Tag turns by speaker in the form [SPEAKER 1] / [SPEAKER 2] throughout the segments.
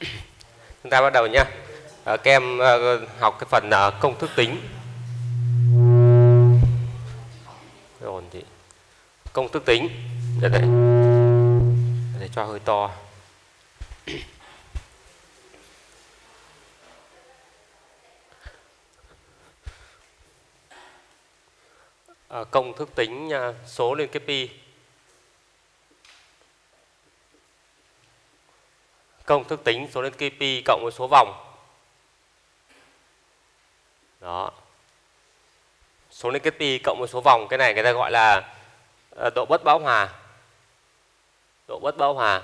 [SPEAKER 1] chúng ta bắt đầu nhé à, ờ, các em à, học cái phần à, công thức tính. Rồi thì công thức tính. Để đây. Để cho hơi to. À, công thức tính à, số liên kết pi. Công thức tính số liên kết pi cộng với số vòng. Đó. Số liên kết pi cộng với số vòng, cái này người ta gọi là ờ, độ bất bão hòa. Độ bất bão hòa.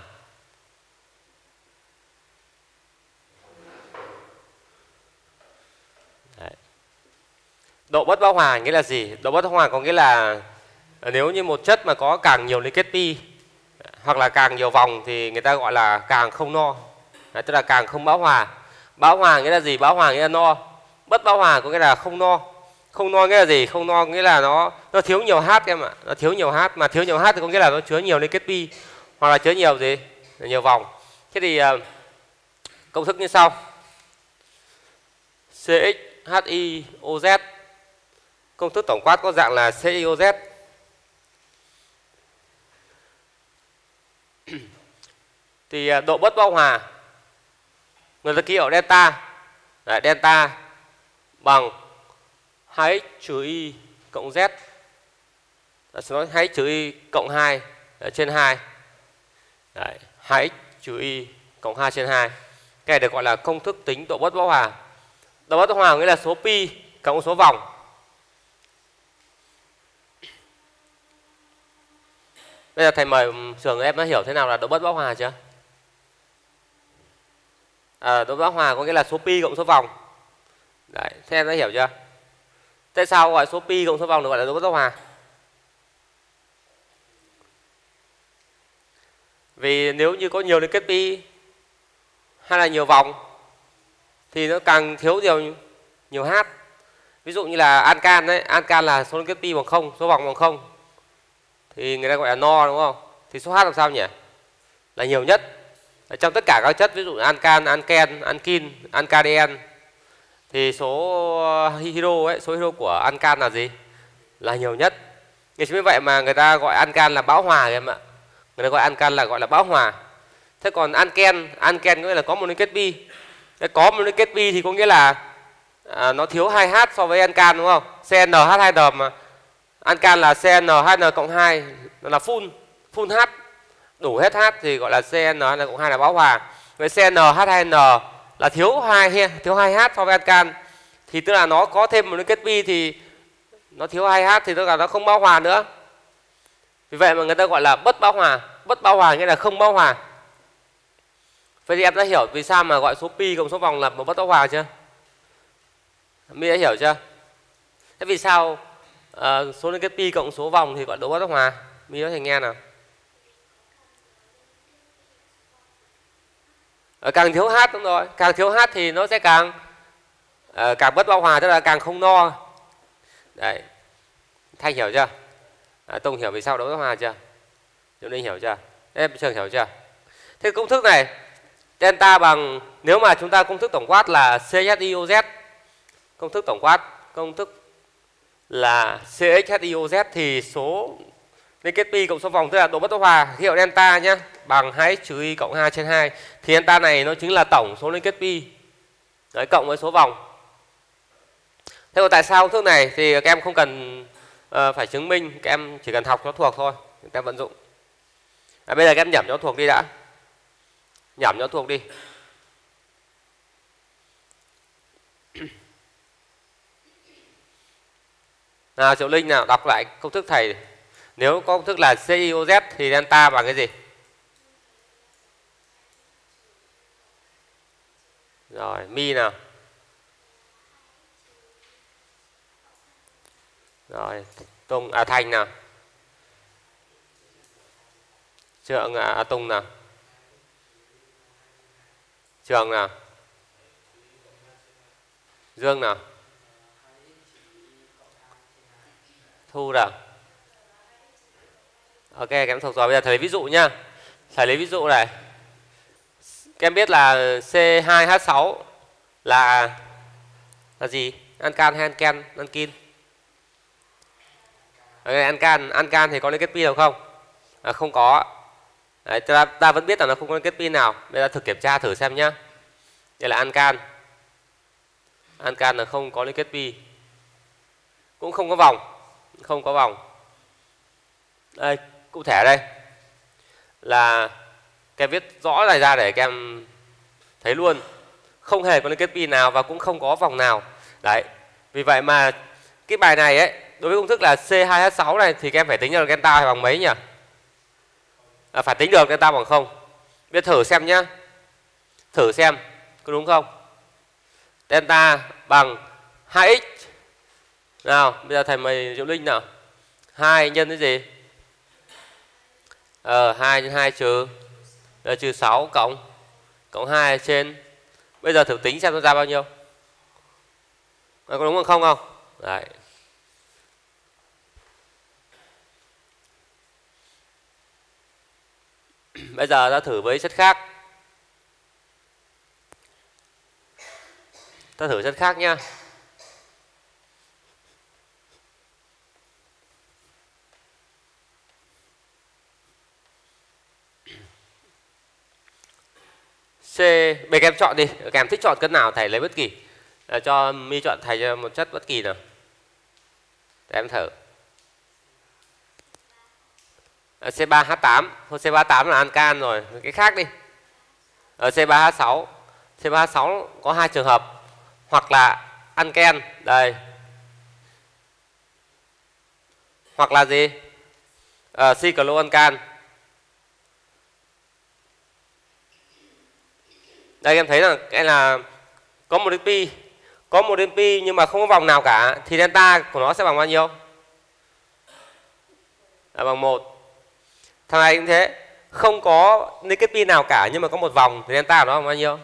[SPEAKER 1] Độ bất bão hòa nghĩa là gì? Độ bất bão hòa có nghĩa là ờ, nếu như một chất mà có càng nhiều liên kết pi hoặc là càng nhiều vòng thì người ta gọi là càng không no. Đấy, tức là càng không bão hòa. Bão hòa nghĩa là gì? Bão hòa nghĩa là no. Bất bão hòa có nghĩa là không no. Không no nghĩa là gì? Không no nghĩa là nó nó thiếu nhiều hát em ạ. Nó thiếu nhiều hát. Mà thiếu nhiều hát thì có nghĩa là nó chứa nhiều liên kết pi hoặc là chứa nhiều gì? Nhiều vòng. Thế thì ờ, công thức như sau. Cx hi oz công thức tổng quát có dạng là CIOZ thì à, độ bất bão hòa. Người ta ký hiệu delta. Đấy, delta bằng 2x trừ y cộng z. Đã nói 2x trừ y cộng 2 trên 2 Đấy, 2x trừ y cộng 2 trên 2 cái này được gọi là công thức tính độ bất bão hòa. Độ bất bão hòa nghĩa là số pi cộng số vòng. Bây giờ thầy mời trường em đã hiểu thế nào là độ bất bão hòa chưa? À, độ bão hòa có nghĩa là số pi cộng số vòng. Đấy, thế em đã hiểu chưa? Tại sao gọi số pi cộng số vòng được gọi là độ bất bão hòa? Vì nếu như có nhiều liên kết pi hay là nhiều vòng thì nó càng thiếu nhiều nhiều hát. Ví dụ như là ancan đấy, ancan là số liên kết pi bằng không, số vòng bằng không thì người ta gọi là no đúng không? Thì số H làm sao nhỉ? Là nhiều nhất. Ở trong tất cả các chất ví dụ ancan anken ankin ancaden thì số uh, hydro ấy số hydro của ancan là gì? Là nhiều nhất. Vì chính vì vậy mà người ta gọi ancan là bão hòa em ạ. Người ta gọi ancan là gọi là bão hòa. Thế còn anken anken có nghĩa là có một liên kết pi có một liên kết pi thì có nghĩa là à, nó thiếu 2 h so với ancan đúng không? CnH2n mà. Ancan là CnHn cộng 2 là full full H, đủ hết H thì gọi là CnHn cộng 2 là bão hòa. Với CnH2n là thiếu 2 thiếu 2 H so với ancan thì tức là nó có thêm một liên kết pi thì nó thiếu 2 H thì tức là nó không bão hòa nữa. Vì vậy mà người ta gọi là bất bão hòa. Bất bão hòa nghĩa là không bão hòa. Vậy thì em đã hiểu vì sao mà gọi số pi cộng số vòng là một bất bão hòa chưa? Mi đã hiểu chưa? Thế vì sao à, số liên kết pi cộng số vòng thì gọi độ bất hòa. Mi nói thành nghe nào? À, càng thiếu hát đúng rồi. Càng thiếu hát thì nó sẽ càng à, càng bất bao hòa tức là càng không no. Đấy. Thanh hiểu chưa? À, tùng hiểu vì sao đố bất hòa chưa? Chúng linh hiểu chưa? Em trường hiểu chưa? Thế công thức này delta bằng nếu mà chúng ta công thức tổng quát là CHIOZ công thức tổng quát công thức là CXHIOZ thì số liên kết pi cộng số vòng tức là độ bất tốc hòa. Hiệu delta nhé bằng 2 trừ y cộng 2 trên 2 thì delta này nó chính là tổng số liên kết pi. Đấy, cộng với số vòng. Thế còn tại sao thức này thì các em không cần uh, phải chứng minh các em chỉ cần học cho thuộc thôi các em vận dụng. À, bây giờ các em nhẩm cho thuộc đi đã. Nhẩm cho thuộc đi. Nào Triệu Linh nào đọc lại công thức thầy nếu có công thức là CIOZ thì delta bằng cái gì? Rồi mi nào? Rồi Tùng à Thành nào? Trượng à, à Tùng nào? Trường nào? Dương nào? Thu nào ok kém thuộc rồi. Bây giờ thầy lấy ví dụ nhá thầy lấy ví dụ này. Các em biết là C2H6 là là gì? Ancan hay anken ankin ăn can. Ancan ancan thì có liên kết pi nào không? À, không có. Đấy, ta, ta vẫn biết là nó không có liên kết pi nào. Bây giờ thử kiểm tra thử xem nhá. Đây là ancan ancan là không có liên kết pi cũng không có vòng không có vòng. Đây cụ thể đây. Là các em viết rõ này ra để các em thấy luôn. Không hề có liên kết pi nào và cũng không có vòng nào. Đấy vì vậy mà cái bài này ấy đối với công thức là C2H6 này thì các em phải tính được delta hay bằng mấy nhỉ? À, phải tính được delta bằng không. Biết thử xem nhá. Thử xem có đúng không? Delta bằng 2x nào bây giờ thầy mày Diệu Linh nào. 2 nhân cái gì? Ờ 2 nhân 2 trừ. Là trừ 6 cộng cộng 2 trên. Bây giờ thử tính xem nó ra bao nhiêu. À, có đúng không không không? Đấy. Bây giờ ta thử với chất khác. Ta thử chất khác nhá. C bây các em chọn đi. Các em thích chọn cân nào thầy lấy bất kỳ. À, cho mi chọn thầy cho một chất bất kỳ nào. Để em thử. Ờ, à, C3H8 thôi C38 là ancan rồi. Cái khác đi. Ở C3H6 C3H6 có hai trường hợp. Hoặc là anken đây. Hoặc là gì? Ờ, à, cycloancan đây, em thấy là cái là có một pi, có một pi nhưng mà không có vòng nào cả, thì delta của nó sẽ bằng bao nhiêu? Là bằng một. Thằng này cũng thế, không có naked pi nào cả nhưng mà có một vòng, thì delta của nó bằng bao nhiêu?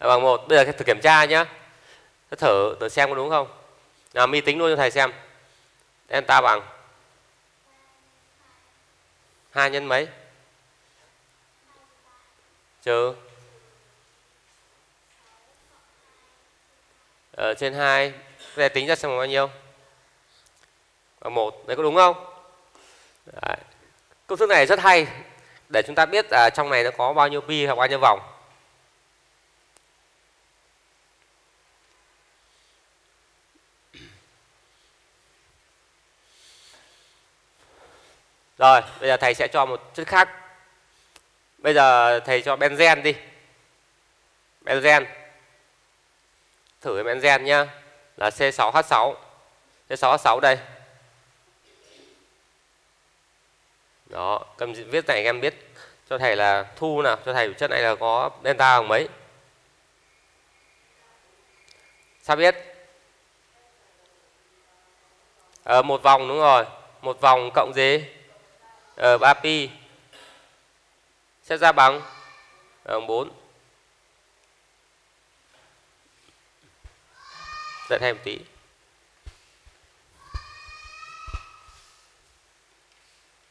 [SPEAKER 1] Là bằng một. Bây giờ thử kiểm tra nhá. Thử thử xem có đúng không? Là mi tính luôn cho thầy xem. Delta bằng hai nhân mấy? Trừ. Ờ, trên 2 cái tính ra xem bằng bao nhiêu? Bằng một. Đấy có đúng không? Đấy. công thức này rất hay. Để chúng ta biết à, trong này nó có bao nhiêu pi hoặc bao nhiêu vòng. Rồi, bây giờ thầy sẽ cho một chất khác. Bây giờ thầy cho benzen đi. Benzen thử cái benzen nhá. Là C6H6 C6H6 đây. Đó cầm viết này em biết cho thầy là thu nào cho thầy chất này là có delta bằng mấy. Sao biết? Ờ, một vòng đúng rồi. Một vòng cộng gì? Ờ, 3 pi. Sẽ ra bằng ờ, bằng 4 đợi thêm một tí.